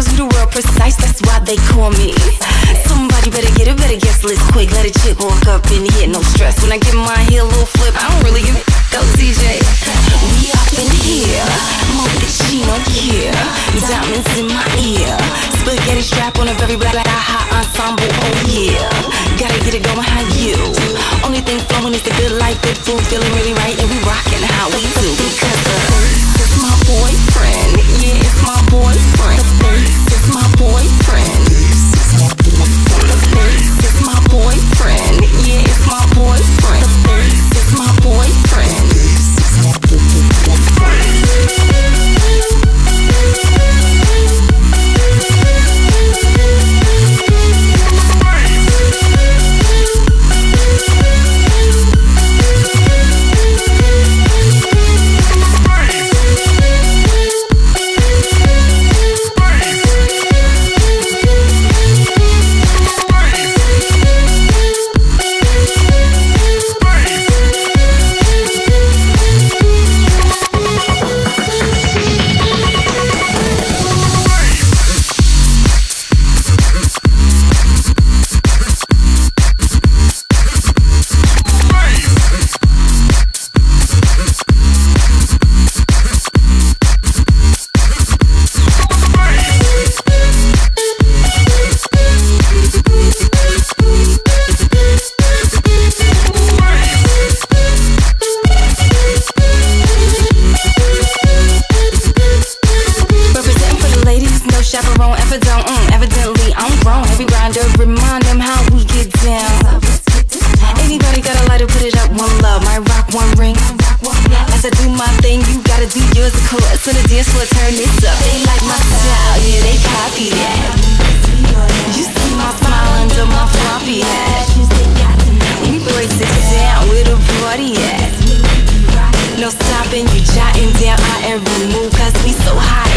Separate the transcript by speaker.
Speaker 1: girls, we the world precise, that's why they call me. Somebody better get it, better guess list quick. Let a chick walk up in here, no stress. When I get my heel little flip, I don't really give a go DJ. We up in here, mochaccino here, diamonds in my ear, spaghetti strap on a very black hot ensemble. Oh yeah, gotta get it going. How you? Only thing flowing is the good life, good food, feeling really right, and we rockin' how we no chaperone, ever don't. Mm, evidently, I'm grown. Heavygrinder, remind them how we get down. Anybody got a lighter, put it up. One love, my rock, one ring. As I do my thing, you gotta do yours. Of course, on the dance floor, turn this up. They like my style, yeah, they copy that. You see my smile under my floppy hat. We break it down with a party at. No stopping, you jotting down our every move, cause we so hot.